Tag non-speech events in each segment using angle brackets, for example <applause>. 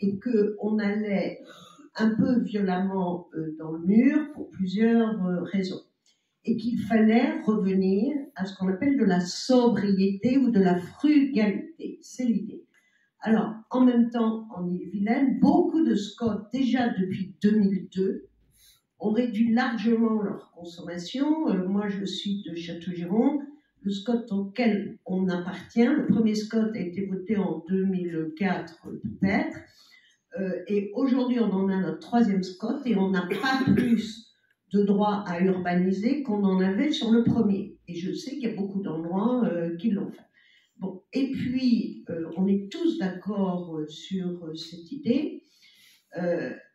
et qu'on allait un peu violemment euh, dans le mur pour plusieurs euh, raisons. Et qu'il fallait revenir à ce qu'on appelle de la sobriété ou de la frugalité. C'est l'idée. Alors, en même temps, en Ille-et-Vilaine, beaucoup de Scots, déjà depuis 2002, ont réduit largement leur consommation. Euh, moi, je suis de Château-Gironde. Le Scott auquel on appartient, le premier Scott a été voté en 2004 peut-être, euh, et aujourd'hui on en a notre troisième Scott et on n'a pas plus de droits à urbaniser qu'on en avait sur le premier. Et je sais qu'il y a beaucoup d'endroits euh, qui l'ont fait. Et puis on est tous d'accord sur cette idée.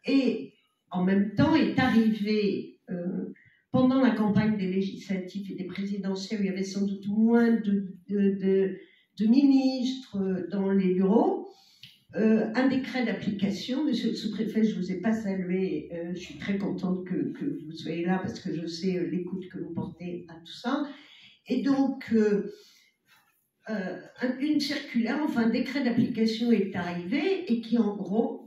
et en même temps est arrivé euh, pendant la campagne des législatives et des présidentielles, il y avait sans doute moins de, ministres dans les bureaux. Euh, un décret d'application, monsieur le sous-préfet, je ne vous ai pas salué, euh, je suis très contente que, vous soyez là parce que je sais l'écoute que vous portez à tout ça. Et donc, une circulaire, enfin un décret d'application est arrivé et qui en gros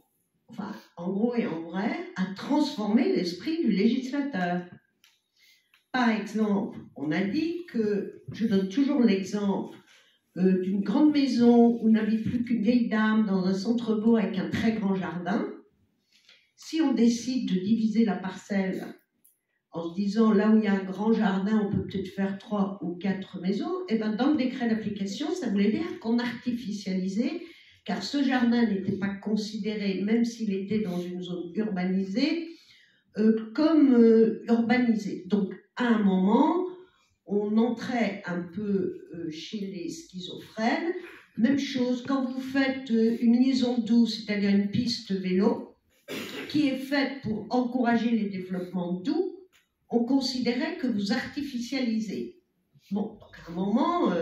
enfin, en gros et en vrai, à transformer l'esprit du législateur. Par exemple, on a dit que, je donne toujours l'exemple euh, d'une grande maison où n'habite plus qu'une vieille dame dans un centre-bourg avec un très grand jardin. Si on décide de diviser la parcelle en se disant là où il y a un grand jardin, on peut peut-être faire trois ou quatre maisons, et eh ben dans le décret d'application, ça voulait dire qu'on artificialisait car ce jardin n'était pas considéré, même s'il était dans une zone urbanisée, euh, comme euh, urbanisé. Donc, un moment, on entrait un peu euh, chez les schizophrènes. Même chose, quand vous faites une liaison douce, c'est-à-dire une piste vélo, qui est faite pour encourager les développements doux, on considérait que vous artificialisez. Bon, à un moment,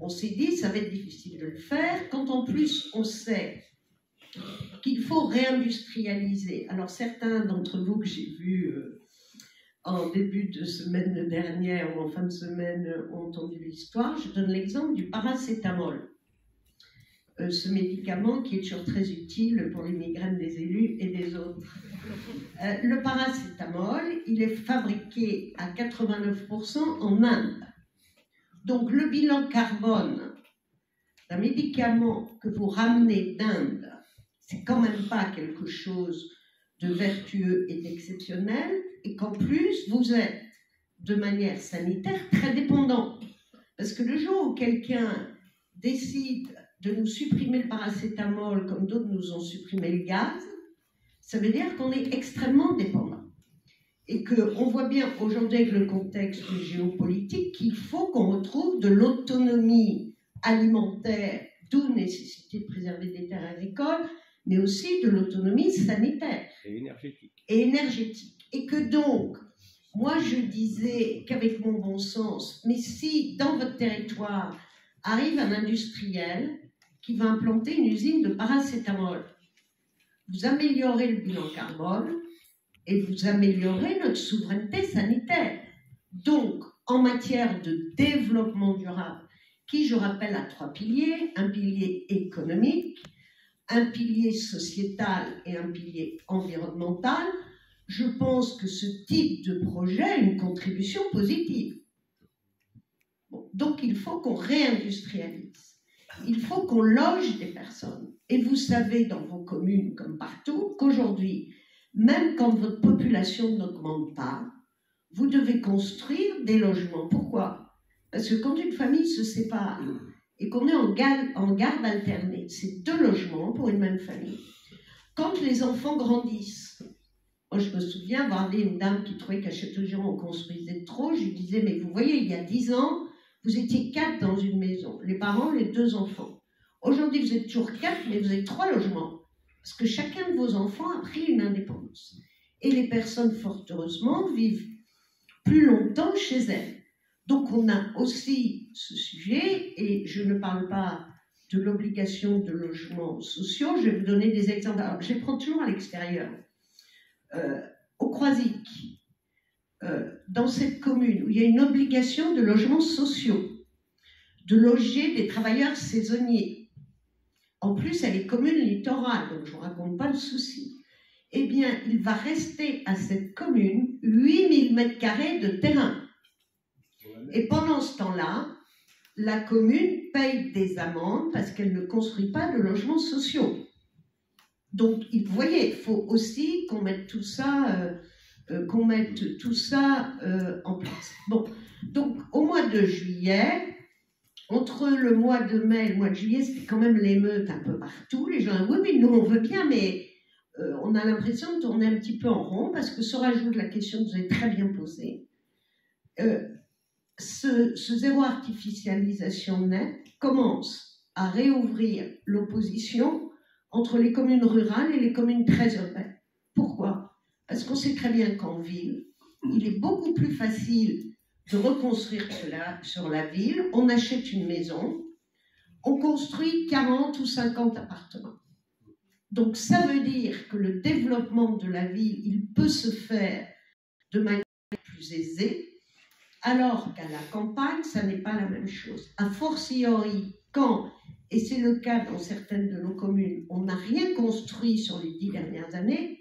on s'est dit, ça va être difficile de le faire, quand en plus on sait qu'il faut réindustrialiser. Alors certains d'entre vous que j'ai vus euh, en début de semaine dernière ou en fin de semaine ont entendu l'histoire, je donne l'exemple du paracétamol. Euh, ce médicament qui est toujours très utile pour les migraines des élus et des autres. Euh, le paracétamol, il est fabriqué à 89% en Inde. Donc le bilan carbone d'un médicament que vous ramenez d'Inde, c'est quand même pas quelque chose de vertueux et d'exceptionnel, et qu'en plus vous êtes de manière sanitaire très dépendant. Parce que le jour où quelqu'un décide de nous supprimer le paracétamol comme d'autres nous ont supprimé le gaz, ça veut dire qu'on est extrêmement dépendant et qu'on voit bien aujourd'hui avec le contexte géopolitique qu'il faut qu'on retrouve de l'autonomie alimentaire, d'où nécessité de préserver des terres agricoles, mais aussi de l'autonomie sanitaire et énergétique. Et énergétique. Et que donc, moi je disais qu'avec mon bon sens, mais si dans votre territoire arrive un industriel qui va implanter une usine de paracétamol, vous améliorez le bilan carbone, et vous améliorez notre souveraineté sanitaire. Donc, en matière de développement durable, qui, je rappelle, a trois piliers, un pilier un pilier sociétal et un pilier environnemental, je pense que ce type de projet a une contribution positive. donc il faut qu'on réindustrialise. Il faut qu'on loge des personnes. Et vous savez dans vos communes comme partout qu'aujourd'hui, même quand votre population n'augmente pas, vous devez construire des logements. Pourquoi? Parce que quand une famille se sépare et qu'on est en garde, alternée, c'est deux logements pour une même famille. Quand les enfants grandissent, moi je me souviens avoir dit une dame qui trouvait qu'à Châteaugiron on construisait trop, je lui disais, mais vous voyez, il y a dix ans, vous étiez quatre dans une maison, les parents, les deux enfants. Aujourd'hui, vous êtes toujours quatre, mais vous avez trois logements. Parce que chacun de vos enfants a pris une indépendance. Et les personnes, fort heureusement, vivent plus longtemps chez elles. Donc on a aussi ce sujet, et je ne parle pas de l'obligation de logements sociaux, je vais vous donner des exemples. Alors, je prends toujours à l'extérieur. Euh, au Croisic, euh, dans cette commune où il y a une obligation de logements sociaux, de loger des travailleurs saisonniers, En plus, elle est commune littorale, donc je ne vous raconte pas le souci. Eh bien, il va rester à cette commune 8000 mètres carrés de terrain. Et pendant ce temps-là, la commune paye des amendes parce qu'elle ne construit pas de logements sociaux. Donc, vous voyez, il faut aussi qu'on mette tout ça, euh, euh, qu'on mette tout ça euh, en place. Bon, donc au mois de juillet, entre le mois de mai et le mois de juillet, c'était quand même l'émeute un peu partout. Les gens, oui, oui, nous on veut bien, mais on a l'impression de tourner un petit peu en rond parce que se rajoute la question que vous avez très bien posée ce, zéro artificialisation net commence à réouvrir l'opposition entre les communes rurales et les communes très urbaines. Pourquoi? Parce qu'on sait très bien qu'en ville, il est beaucoup plus facile de reconstruire cela sur la ville. On achète une maison, on construit 40 ou 50 appartements. Donc ça veut dire que le développement de la ville, il peut se faire de manière plus aisée alors qu'à la campagne, ça n'est pas la même chose. A fortiori, quand, et c'est le cas dans certaines de nos communes, on n'a rien construit sur les dix dernières années,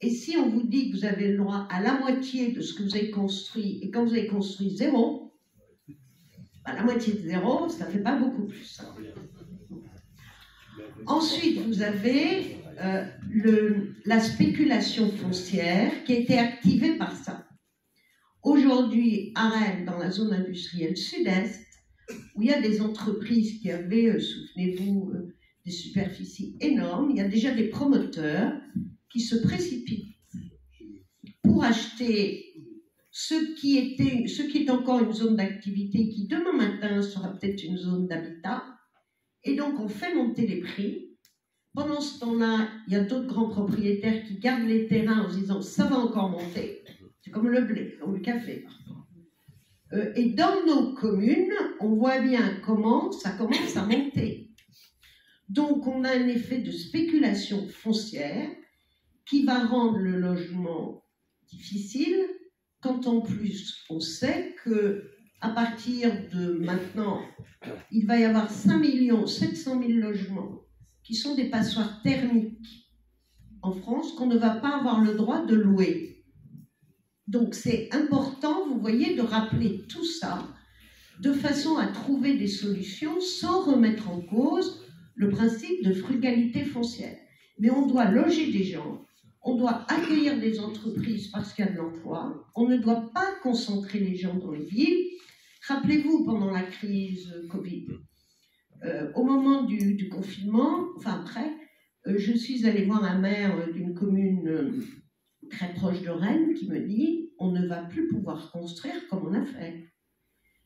et si on vous dit que vous avez le droit à la moitié de ce que vous avez construit, et quand vous avez construit zéro, bah, la moitié de zéro, ça ne fait pas beaucoup plus. Ensuite, vous avez euh, la spéculation foncière qui a été activée par ça. Aujourd'hui, à Rennes, dans la zone industrielle sud-est, où il y a des entreprises qui avaient, euh, souvenez-vous, euh, des superficies énormes, il y a déjà des promoteurs qui se précipitent pour acheter ce qui, ce qui est encore une zone d'activité qui demain matin sera peut-être une zone d'habitat. Et donc on fait monter les prix. Pendant ce temps-là, il y a d'autres grands propriétaires qui gardent les terrains en se disant ça va encore monter comme le blé, comme le café. Euh, et dans nos communes, on voit bien comment ça commence à monter. Donc on a un effet de spéculation foncière qui va rendre le logement difficile, quand en plus on sait que à partir de maintenant, il va y avoir 5 700 000 logements qui sont des passoires thermiques en France qu'on ne va pas avoir le droit de louer. Donc c'est important, vous voyez, de rappeler tout ça de façon à trouver des solutions sans remettre en cause le principe de frugalité foncière. Mais on doit loger des gens, on doit accueillir des entreprises parce qu'il y a de l'emploi, on ne doit pas concentrer les gens dans les villes. Rappelez-vous, pendant la crise Covid, euh, au moment du, confinement, enfin après, euh, je suis allée voir un maire d'une commune euh, très proche de Rennes qui me dit on ne va plus pouvoir construire comme on a fait.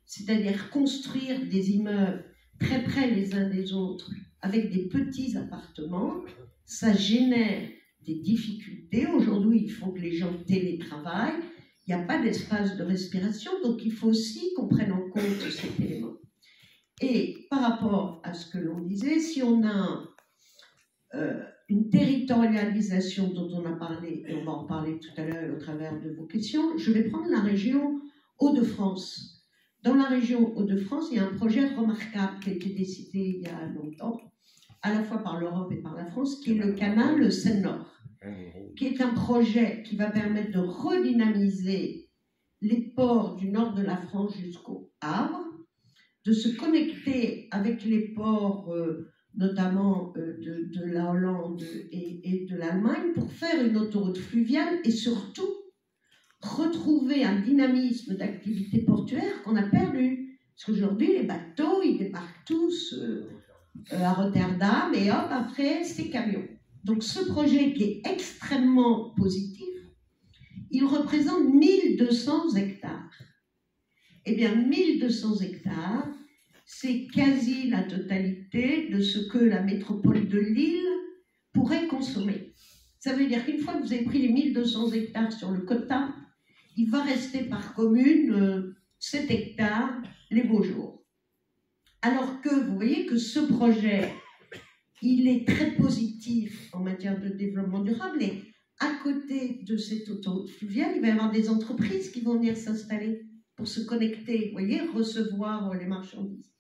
C'est-à-dire construire des immeubles très près les uns des autres avec des petits appartements, ça génère des difficultés. Aujourd'hui, il faut que les gens télétravaillent. Il n'y a pas d'espace de respiration, donc il faut aussi qu'on prenne en compte cet élément. Et par rapport à ce que l'on disait, si on a euh, une territorialisation dont on a parlé, et on va en parler tout à l'heure au travers de vos questions, je vais prendre la région Hauts-de-France. Dans la région Hauts-de-France, il y a un projet remarquable qui a été décidé il y a longtemps, à la fois par l'Europe et par la France, qui est le canal Seine-Nord, qui est un projet qui va permettre de redynamiser les ports du nord de la France jusqu'au Havre, de se connecter avec les ports euh, notamment euh, de, la Hollande et, de l'Allemagne, pour faire une autoroute fluviale et surtout retrouver un dynamisme d'activité portuaire qu'on a perdu. Parce qu'aujourd'hui, les bateaux, ils débarquent tous euh, euh, à Rotterdam et hop, après, c'est camions. Donc ce projet qui est extrêmement positif, il représente 1200 hectares. Eh bien, 1200 hectares, c'est quasi la totalité de ce que la métropole de Lille pourrait consommer. Ça veut dire qu'une fois que vous avez pris les 1200 hectares sur le quota, il va rester par commune 7 euh, hectares les beaux jours. Alors que vous voyez que ce projet, il est très positif en matière de développement durable et à côté de cette autoroute fluviale, il va y avoir des entreprises qui vont venir s'installer pour se connecter, vous voyez, recevoir les marchandises.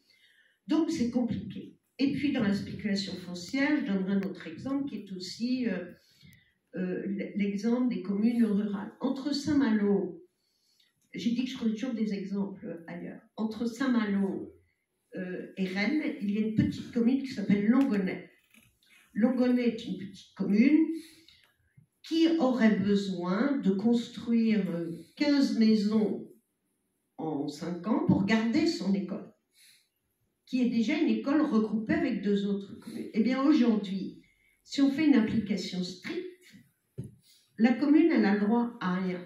Donc c'est compliqué. Et puis dans la spéculation foncière, je donnerai un autre exemple qui est aussi euh, euh, l'exemple des communes rurales. Entre Saint-Malo, j'ai dit que je prenais toujours des exemples ailleurs. Entre Saint-Malo euh, et Rennes, il y a une petite commune qui s'appelle Longonnet. Longonnet est une petite commune qui aurait besoin de construire 15 maisons en 5 ans pour garder son école qui est déjà une école regroupée avec deux autres communes. Eh bien, aujourd'hui, si on fait une application stricte, la commune, elle a le droit à rien.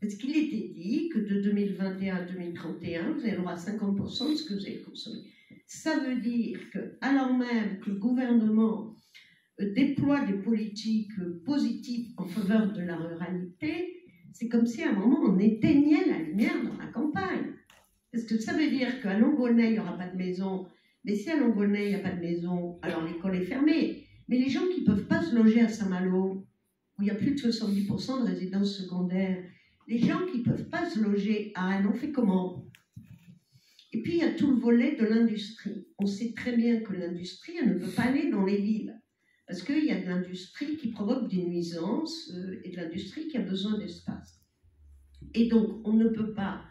Parce qu'il était dit que de 2021 à 2031, vous avez le droit à 50% de ce que vous avez consommé. Ça veut dire que, alors même que le gouvernement euh, déploie des politiques euh, positives en faveur de la ruralité, c'est comme si à un moment on éteignait la lumière dans la campagne. Est-ce que ça veut dire qu'à Longonnet, il n'y aura pas de maison Mais si à Longonnet, il n'y a pas de maison, alors l'école est fermée. Mais les gens qui ne peuvent pas se loger à Saint-Malo, où il y a plus de 70% de résidences secondaires, les gens qui ne peuvent pas se loger à Anne, on fait comment? Et puis, il y a tout le volet de l'industrie. On sait très bien que l'industrie, elle ne peut pas aller dans les villes. Parce qu'il y a de l'industrie qui provoque des nuisances euh, et de l'industrie qui a besoin d'espace. Et donc, on ne peut pas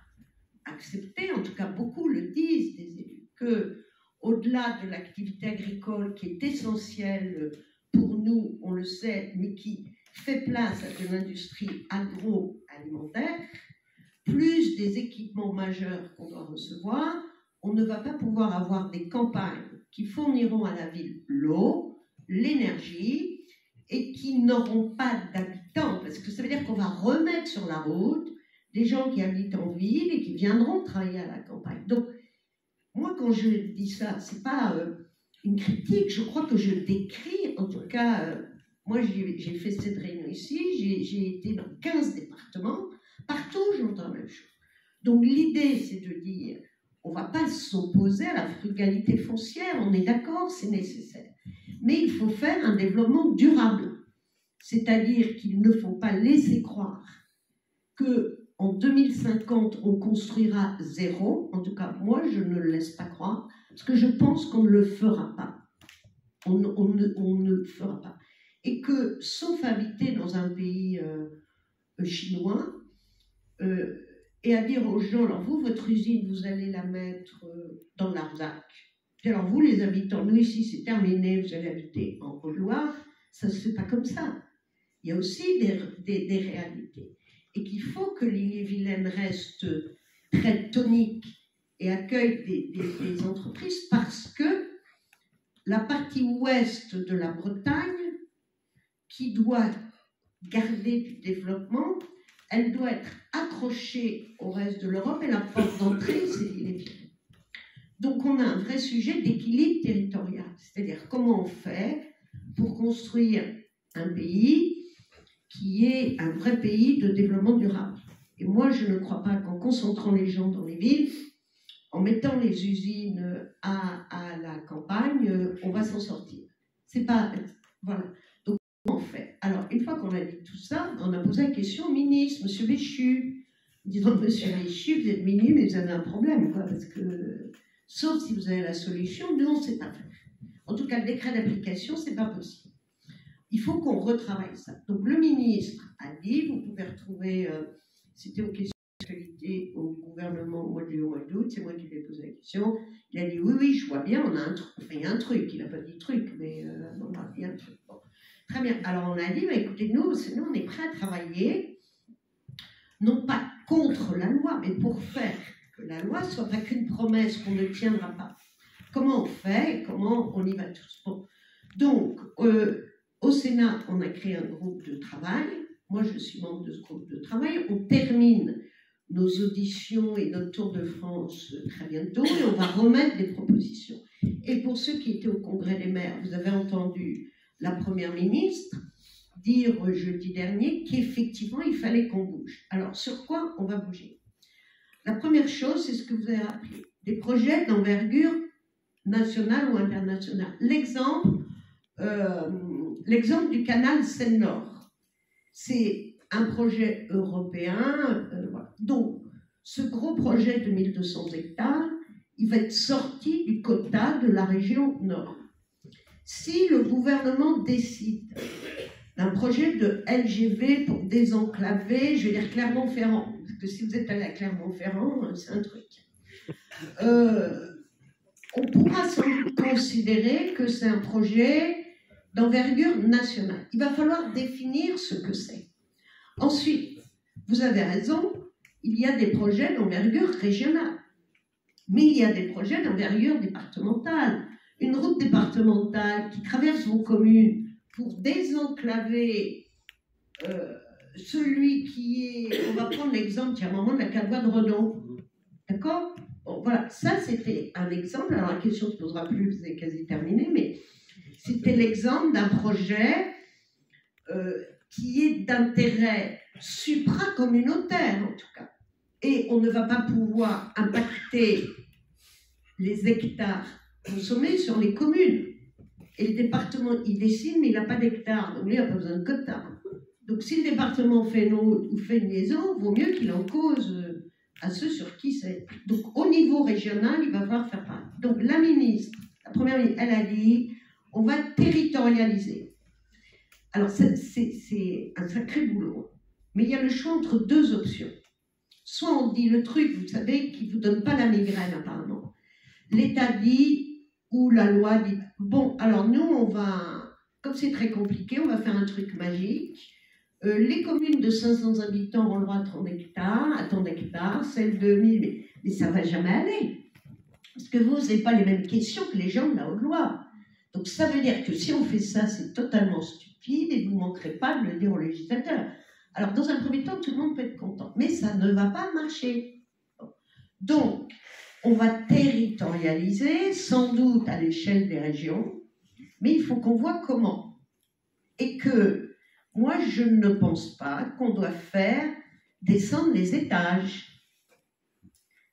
accepter, en tout cas beaucoup le disent des élus, que au-delà de l'activité agricole qui est essentielle pour nous, on le sait, mais qui fait place à de l'industrie agroalimentaire, plus des équipements majeurs qu'on doit recevoir, on ne va pas pouvoir avoir des campagnes qui fourniront à la ville l'eau, l'énergie, et qui n'auront pas d'habitants, parce que ça veut dire qu'on va remettre sur la route des gens qui habitent en ville et qui viendront travailler à la campagne. Donc, moi, quand je dis ça, c'est pas euh, une critique, je crois que je décris, en tout cas, euh, moi j'ai fait cette réunion ici, j'ai été dans 15 départements, partout j'entends la même chose. Donc l'idée, c'est de dire, on va pas s'opposer à la frugalité foncière, on est d'accord, c'est nécessaire. Mais il faut faire un développement durable. C'est-à-dire qu'il ne faut pas laisser croire que en 2050, on construira zéro. En tout cas, moi, je ne le laisse pas croire, parce que je pense qu'on ne le fera pas. On, ne, le fera pas. Et que, sauf habiter dans un pays euh, chinois, euh, et à dire aux gens, alors vous, votre usine, vous allez la mettre euh, dans l'Arzac. alors vous, les habitants, nous ici, c'est terminé, vous allez habiter en Haute-Loire. Ça ne se fait pas comme ça. Il y a aussi des réalités et qu'il faut que l'île-et-Vilaine reste très tonique et accueille des, entreprises parce que la partie ouest de la Bretagne, qui doit garder du développement, elle doit être accrochée au reste de l'Europe et la porte d'entrée, c'est l'île-et-Vilaine. Donc on a un vrai sujet d'équilibre territorial, c'est-à-dire comment on fait pour construire un pays qui est un vrai pays de développement durable. Et moi, je ne crois pas qu'en concentrant les gens dans les villes, en mettant les usines à, la campagne, on va s'en sortir. C'est pas. Voilà. Donc, comment on fait? Alors, une fois qu'on a dit tout ça, on a posé la question au ministre, Monsieur Béchu. Disons, Monsieur Béchu, vous êtes ministre, mais vous avez un problème, quoi, parce que, sauf si vous avez la solution, nous, on ne pas faire. En tout cas, le décret d'application, c'est pas possible il faut qu'on retravaille ça. Donc le ministre a dit, vous pouvez retrouver, euh, c'était aux questions d'actualité au gouvernement au mois de juillet, d'août, c'est moi qui lui ai posé la question. Il a dit oui, oui, je vois bien, on a un truc, enfin il y a un truc, il n'a pas dit truc, mais euh, il y a un truc. Très bien, alors on a dit, bah, écoutez, nous, nous, on est prêts à travailler, non pas contre la loi, mais pour faire que la loi soit pas qu'une promesse qu'on ne tiendra pas. Comment on fait Comment on y va tous? Donc, euh, au Sénat, on a créé un groupe de travail. Moi, je suis membre de ce groupe de travail. On termine nos auditions et notre tour de France très bientôt et on va remettre des propositions. Et pour ceux qui étaient au Congrès des maires, vous avez entendu la Première ministre dire jeudi dernier qu'effectivement, il fallait qu'on bouge. Alors, sur quoi on va bouger? La première chose, c'est ce que vous avez appelé des projets d'envergure nationale ou internationale. L'exemple, euh, l'exemple du canal Seine-Nord. C'est un projet européen. Euh, Donc, ce gros projet de 1200 hectares, il va être sorti du quota de la région nord. Si le gouvernement décide d'un projet de LGV pour désenclaver, je vais dire Clermont-Ferrand, parce que si vous êtes allé à Clermont-Ferrand, c'est un truc. Euh, on pourra considérer que c'est un projet d'envergure nationale. Il va falloir définir ce que c'est. Ensuite, vous avez raison, il y a des projets d'envergure régionale, mais il y a des projets d'envergure départementale. Une route départementale qui traverse vos communes pour désenclaver euh, celui qui est, on va prendre l'exemple, un moment de la calvoie de Redon, d'accord? Voilà, ça c'était un exemple. Alors la question ne se posera plus, c'est quasi terminé, mais c'était l'exemple d'un projet euh, qui est d'intérêt supracommunautaire en tout cas. Et on ne va pas pouvoir impacter les hectares consommés sur les communes. Et le département, il décide, mais il n'a pas d'hectares, donc lui, il n'a pas besoin de quotas. Donc si le département fait, non, ou fait une liaison, vaut mieux qu'il en cause euh, à ceux sur qui c'est. Donc au niveau régional, il va falloir faire pareil. Donc la ministre, la première ministre, elle a dit on va territorialiser. Alors c'est un sacré boulot. Mais il y a le choix entre deux options. Soit on dit le truc, vous savez, qui ne vous donne pas la migraine apparemment. L'État dit, ou la loi dit, bon, alors nous, on va, comme c'est très compliqué, on va faire un truc magique. Euh, les communes de 500 habitants ont le droit à 30 hectares, à tant d'hectares, celles de 1000, mais, ça ne va jamais aller. Parce que vous n'avez pas les mêmes questions que les gens de la Haute-Loire. Donc ça veut dire que si on fait ça, c'est totalement stupide et vous ne manquerez pas de le dire aux législateurs. Alors dans un premier temps, tout le monde peut être content, mais ça ne va pas marcher. Donc, on va territorialiser, sans doute à l'échelle des régions, mais il faut qu'on voit comment. Et que moi, je ne pense pas qu'on doit faire descendre les étages.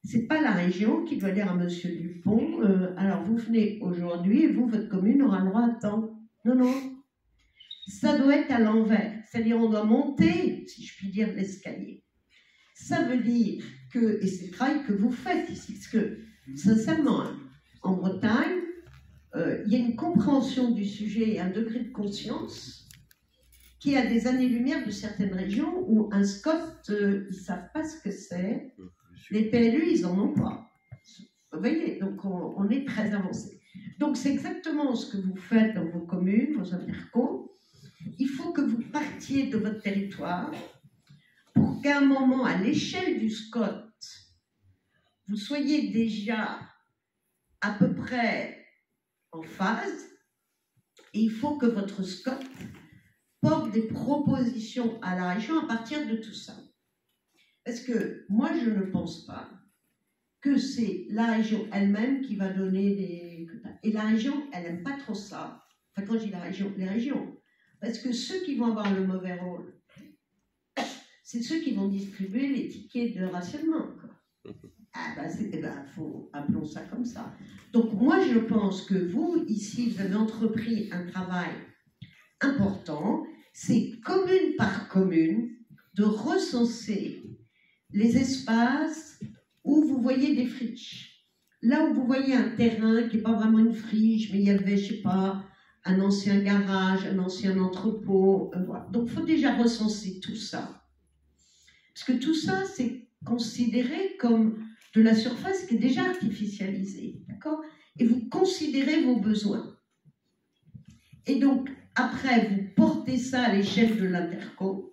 C'est pas la région qui doit dire à Monsieur Dupont, euh, alors vous venez aujourd'hui et vous, votre commune aura le droit à temps. Non, non. Ça doit être à l'envers. C'est-à-dire, on doit monter, si je puis dire, l'escalier. Ça veut dire que, et c'est le travail que vous faites ici, parce que, sincèrement, en Bretagne, euh, il y a une compréhension du sujet et un degré de conscience qui a des années-lumière de certaines régions où un SCOT, euh, ils ne savent pas ce que c'est. Les PLU, ils n'en ont pas. Vous voyez, donc on, est très avancé. Donc c'est exactement ce que vous faites dans vos communes, vos intercos. Il faut que vous partiez de votre territoire pour qu'à un moment, à l'échelle du SCOT, vous soyez déjà à peu près en phase. Et il faut que votre SCOT porte des propositions à la région à partir de tout ça. Parce que moi, je ne pense pas que c'est la région elle-même qui va donner des Et la région, elle n'aime pas trop ça. Enfin, quand je dis la région, les régions. Parce que ceux qui vont avoir le mauvais rôle, <coughs> c'est ceux qui vont distribuer les tickets de rationnement. Ah ben, c'est, eh ben, faut, appelons ça comme ça. Donc moi, je pense que vous, ici, vous avez entrepris un travail important c'est commune par commune de recenser les espaces où vous voyez des friches. Là où vous voyez un terrain qui n'est pas vraiment une friche, mais il y avait, je sais pas, un ancien garage, un ancien entrepôt. Euh. Donc, il faut déjà recenser tout ça. Parce que tout ça, c'est considéré comme de la surface qui est déjà artificialisée. D'accord? Et vous considérez vos besoins. Et donc, après, vous portez ça à l'échelle de l'interco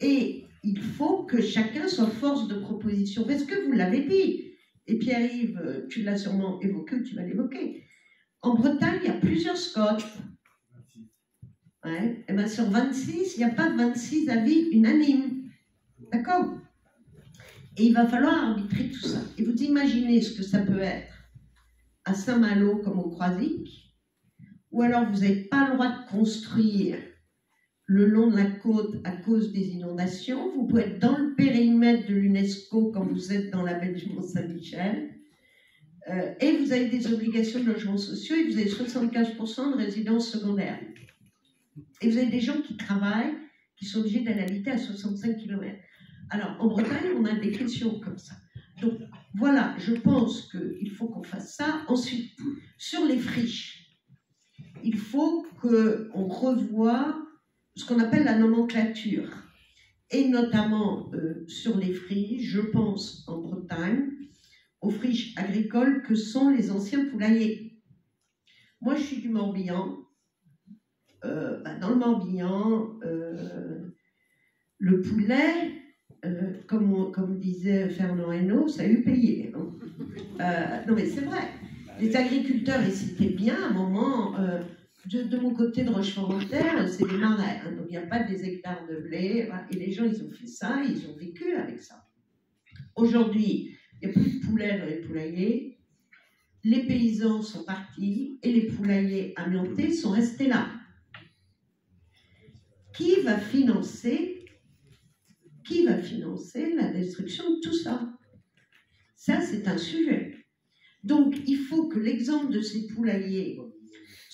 et il faut que chacun soit force de proposition. Parce que vous l'avez dit, et Pierre-Yves, tu l'as sûrement évoqué ou tu vas l'évoquer. En Bretagne, il y a plusieurs SCOT. Ouais. Et eh bien sur 26, il n'y a pas 26 avis unanimes. D'accord? Et il va falloir arbitrer tout ça. Et vous imaginez ce que ça peut être à Saint-Malo comme au Croisic, ou alors vous n'avez pas le droit de construire le long de la côte à cause des inondations. Vous pouvez être dans le périmètre de l'UNESCO quand vous êtes dans la du Mont-Saint-Michel. Euh, et vous avez des obligations de logement sociaux et vous avez 75% de résidences secondaires. Et vous avez des gens qui travaillent, qui sont obligés d'aller habiter à 65 km. Alors, en Bretagne, on a des questions comme ça. Donc voilà, je pense qu'il faut qu'on fasse ça. Ensuite, sur les friches, il faut qu'on revoie ce qu'on appelle la nomenclature. Et notamment euh, sur les friches, je pense en Bretagne, aux friches agricoles que sont les anciens poulaillers. Moi, je suis du Morbihan. Euh, bah, dans le Morbihan, euh, le poulet, comme, disait Fernand Hainaut, ça a eu payé. Hein. non, mais c'est vrai. Les agriculteurs, ils citaient bien à un moment de, mon côté de Rochefort-en-Terre, c'est des marais. Hein, donc il n'y a pas des hectares de blé. Et les gens, ils ont fait ça, ils ont vécu avec ça. Aujourd'hui, il n'y a plus de poulets dans les poulaillers. Les paysans sont partis et les poulaillers amiantés sont restés là. Qui va financer qui va financer la destruction de tout ça? Ça, c'est un sujet. Donc, il faut que l'exemple de ces poulaillers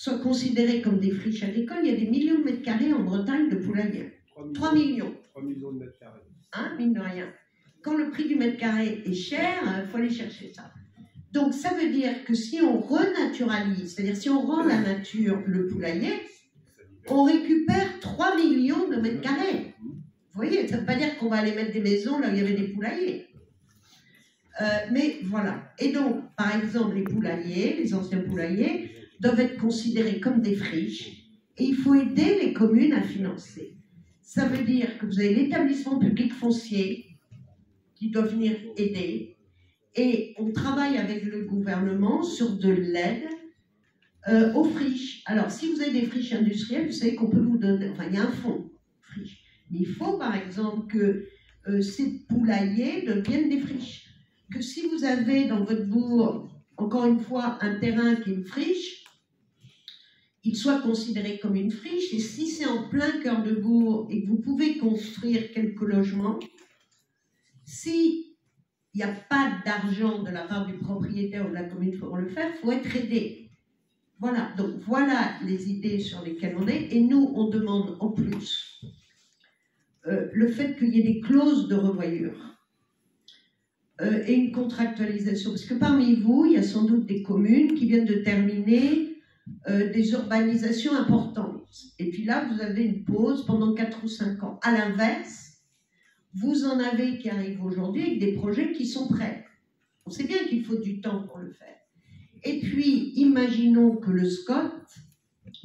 soient considérés comme des friches agricoles. Il y a des millions de mètres carrés en Bretagne de poulaillers. 3 millions. 3 millions de mètres carrés. Hein, mine de rien. Quand le prix du mètre carré est cher, il euh, faut aller chercher ça. Donc ça veut dire que si on renaturalise, c'est-à-dire si on rend la nature le poulailler, on récupère 3 millions de mètres carrés. Vous voyez, ça ne veut pas dire qu'on va aller mettre des maisons là où il y avait des poulaillers. Euh, mais voilà. Et donc, par exemple, les poulaillers, les anciens poulaillers, doivent être considérés comme des friches et il faut aider les communes à financer. Ça veut dire que vous avez l'établissement public foncier qui doit venir aider et on travaille avec le gouvernement sur de l'aide euh, aux friches. Alors, si vous avez des friches industrielles, vous savez qu'on peut vous donner, enfin, il y a un fonds friche. Il faut, par exemple, que euh, ces poulaillers deviennent des friches. Que si vous avez dans votre bourg, encore une fois, un terrain qui est une friche, il soit considéré comme une friche. Et si c'est en plein cœur de bourg et que vous pouvez construire quelques logements, s'il n'y a pas d'argent de la part du propriétaire ou de la commune pour le faire, il faut être aidé. Voilà, donc voilà les idées sur lesquelles on est. Et nous, on demande en plus euh, le fait qu'il y ait des clauses de revoyure euh, et une contractualisation. Parce que parmi vous, il y a sans doute des communes qui viennent de terminer euh, des urbanisations importantes. Et puis là, vous avez une pause pendant 4 ou 5 ans. À l'inverse, vous en avez qui arrivent aujourd'hui avec des projets qui sont prêts. On sait bien qu'il faut du temps pour le faire. Et puis, imaginons que le SCOT,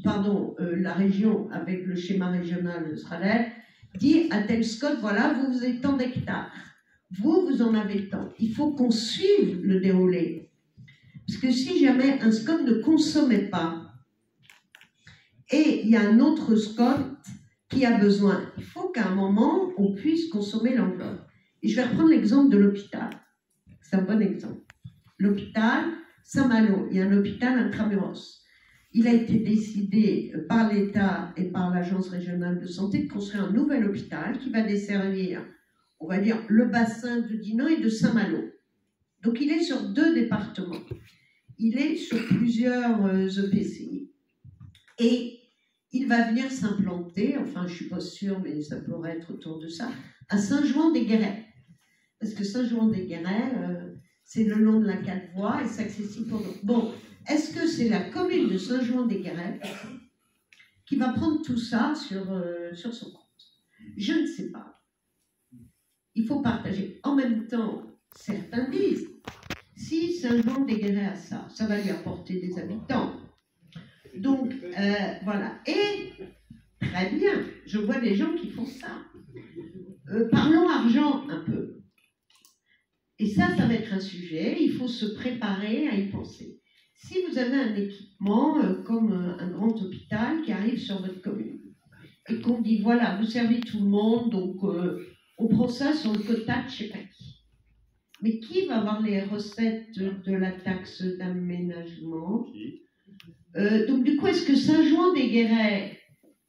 pardon, euh, la région avec le schéma régional de Sralet, dit à tel SCOT, voilà, vous, vous avez tant d'hectares. Vous, vous en avez tant. Il faut qu'on suive le déroulé. Parce que si jamais un SCOT ne consommait pas, et il y a un autre SCOT qui a besoin, il faut qu'à un moment, on puisse consommer l'enveloppe. Et je vais reprendre l'exemple de l'hôpital. C'est un bon exemple. L'hôpital Saint-Malo, il y a un hôpital intramuros. Il a été décidé par l'État et par l'Agence régionale de santé de construire un nouvel hôpital qui va desservir, on va dire, le bassin de Dinan et de Saint-Malo. Donc il est sur deux départements il est sur plusieurs EPCI. Euh, et il va venir s'implanter, enfin je ne suis pas sûre, mais ça pourrait être autour de ça, à Saint-Jouan-des-Guérets. Parce que Saint-Jouan-des-Guérets, euh, c'est le long de la quatre voies et c'est accessible pour nous. Bon, est-ce que c'est la commune de Saint-Jouan-des-Guérets qui va prendre tout ça sur, euh, sur son compte? Je ne sais pas. Il faut partager. En même temps, certains disent, si Saint-Jean déguerrait à ça, ça va lui apporter des habitants. Donc, euh, voilà. Et, très bien, je vois des gens qui font ça. Euh, parlons argent un peu. Et ça, ça va être un sujet, il faut se préparer à y penser. Si vous avez un équipement euh, comme un grand hôpital qui arrive sur votre commune, et qu'on dit, voilà, vous servez tout le monde, donc on prend ça sur le quota de je sais pas qui. Mais qui va avoir les recettes de la taxe d'aménagement? Euh, Donc, du coup, est-ce que Saint-Jouan-des-Guérets,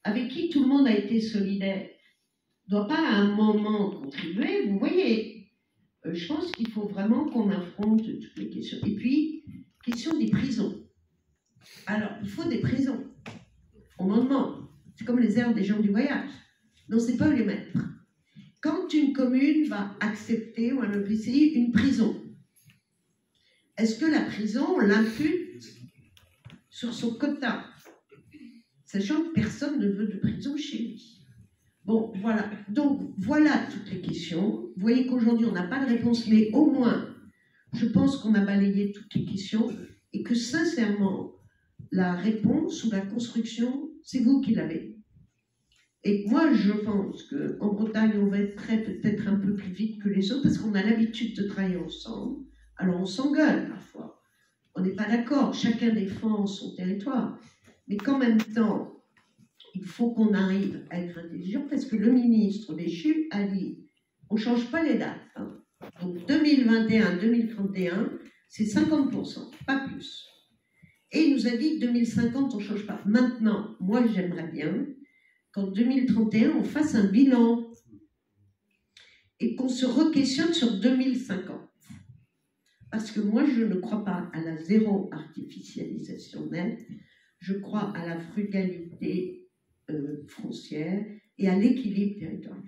avec qui tout le monde a été solidaire, doit pas à un moment contribuer? Vous voyez, euh, je pense qu'il faut vraiment qu'on affronte toutes les questions. Et puis, question des prisons. Alors, il faut des prisons. On en demande. C'est comme les airs des gens du voyage. Non, c'est pas les mettre quand une commune va accepter ou un EPCI une prison, est-ce que la prison l'impute sur son quota Sachant que personne ne veut de prison chez lui. Bon, voilà. Donc, voilà toutes les questions. Vous voyez qu'aujourd'hui, on n'a pas de réponse, mais au moins, je pense qu'on a balayé toutes les questions et que sincèrement, la réponse ou la construction, c'est vous qui l'avez. Et moi, je pense qu'en Bretagne, on va être peut-être un peu plus vite que les autres parce qu'on a l'habitude de travailler ensemble. Alors, on s'engueule parfois. On n'est pas d'accord. Chacun défend son territoire. Mais qu'en même temps, il faut qu'on arrive à être intelligent parce que le ministre Béchu a dit on ne change pas les dates. Hein. Donc 2021-2031, c'est 50%, pas plus. Et il nous a dit 2050, on ne change pas. Maintenant, moi j'aimerais bien qu'en 2031, on fasse un bilan et qu'on se re-questionne sur 2050. Parce que moi, je ne crois pas à la zéro artificialisation nette, je crois à la frugalité euh, foncière et à l'équilibre territorial.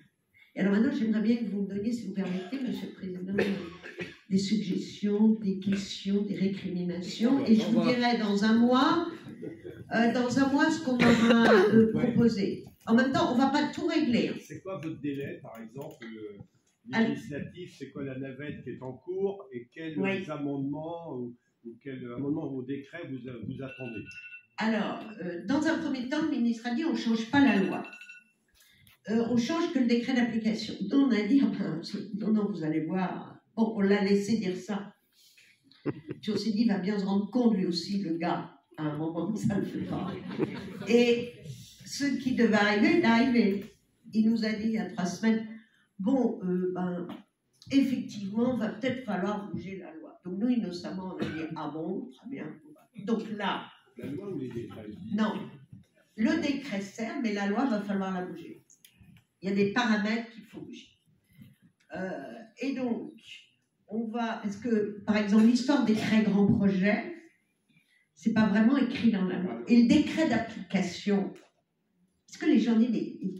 Et alors maintenant, j'aimerais bien que vous me donniez, si vous permettez, Monsieur le Président, des suggestions, des questions, des récriminations, et je vous dirai dans un mois, euh, dans un mois, ce qu'on aura <coughs> euh, proposé. En même temps, on ne va pas tout régler. Hein. C'est quoi votre délai, par exemple législatif C'est quoi la navette qui est en cours et quels amendements ou, quels amendements ou décrets vous, vous attendez? Alors, euh, dans un premier temps, le ministre a dit on ne change pas la loi. Euh, on change que le décret d'application. Donc on a dit, ah non, non, vous allez voir. Bon, on l'a laissé dire ça. Puis on s'est dit, il va bien se rendre compte lui aussi, le gars, à un moment <laughs> ça ne le fait pas. Et ce qui devait arriver est arrivé. Il nous a dit il y a trois semaines, bon, euh, ben, effectivement, va peut-être falloir bouger la loi. Donc nous, innocemment, on a dit, ah bon, très bien. Donc là... La loi ou les décrets Non. Le décret sert, mais la loi va falloir la bouger. Il y a des paramètres qu'il faut bouger. Euh, et donc, on va. Est-ce que, par exemple, l'histoire des très grands projets, c'est pas vraiment écrit dans la loi. Et le décret d'application, est-ce que les gens disent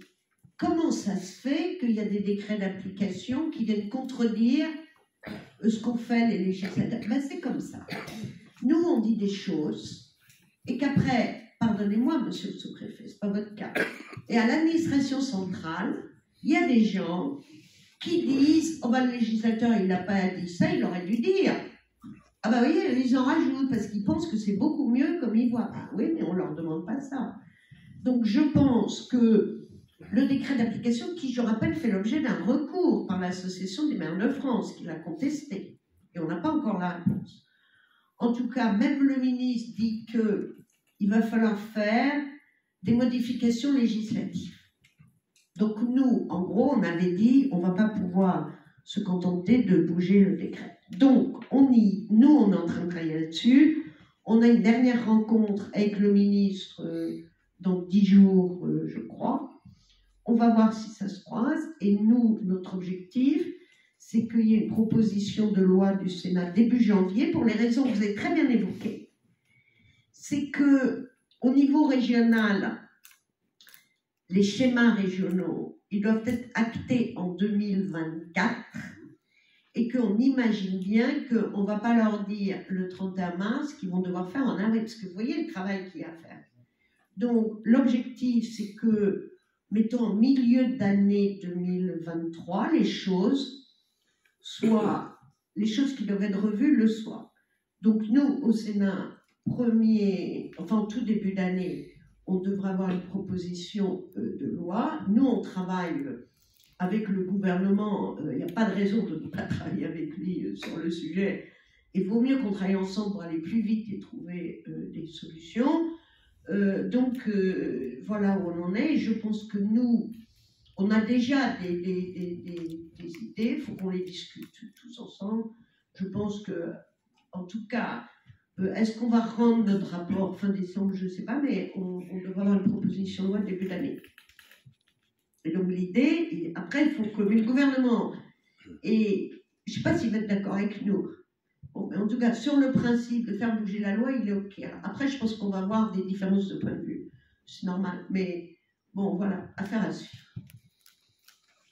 comment ça se fait qu'il y a des décrets d'application qui viennent contredire ce qu'ont fait les législateurs ben, C'est comme ça. Nous, on dit des choses et qu'après, pardonnez-moi, monsieur le sous-préfet, ce n'est pas votre cas. Et à l'administration centrale, il y a des gens qui disent Oh ben le législateur, il n'a pas dit ça, il aurait dû dire. Ah ben vous voyez, ils en rajoutent parce qu'ils pensent que c'est beaucoup mieux comme ils voient. Ah oui, mais on ne leur demande pas ça. Donc je pense que le décret d'application, qui je rappelle fait l'objet d'un recours par l'Association des maires de France, qui l'a contesté, et on n'a pas encore la réponse. En tout cas, même le ministre dit que il va falloir faire des modifications législatives. Donc nous, en gros, on avait dit, on ne va pas pouvoir se contenter de bouger le décret. Donc, on y, nous, on est en train de travailler là-dessus. On a une dernière rencontre avec le ministre euh, dans dix jours, euh, je crois. On va voir si ça se croise. Et nous, notre objectif, c'est qu'il y ait une proposition de loi du Sénat début janvier pour les raisons que vous avez très bien évoquées c'est que au niveau régional, les schémas régionaux, ils doivent être actés en 2024 et qu'on imagine bien qu'on ne va pas leur dire le 31 mars qu'ils vont devoir faire en avril, parce que vous voyez le travail qu'il y a à faire. Donc l'objectif, c'est que, mettons, milieu d'année 2023, les choses soient, les choses qui doivent être revues le soir. Donc nous, au Sénat, premier, enfin tout début d'année, on devrait avoir une proposition euh, de loi. Nous, on travaille avec le gouvernement. Euh, il n'y a pas de raison de ne pas <laughs> travailler avec lui euh, sur le sujet. Il vaut mieux qu'on travaille ensemble pour aller plus vite et trouver des solutions. Donc voilà où on en est. Je pense que nous, on a déjà des, idées. Il faut qu'on les discute tous ensemble. Je pense que, en tout cas, euh, est-ce qu'on va rendre notre rapport fin décembre? Je ne sais pas, mais on, devrait avoir une proposition de loi début d'année. Et donc l'idée, après, il faut que le gouvernement, et je ne sais pas s'il va être d'accord avec nous, en tout cas, sur le principe de faire bouger la loi, il est OK. après, je pense qu'on va avoir des différences de point de vue. C'est normal. Mais bon, voilà, affaire à suivre.